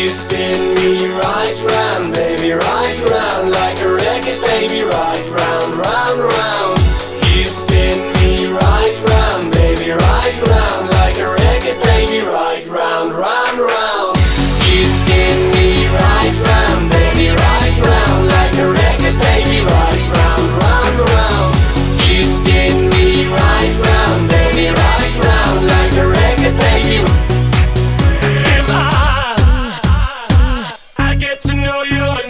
You spin me right round, baby, right round like a record, baby, right to know you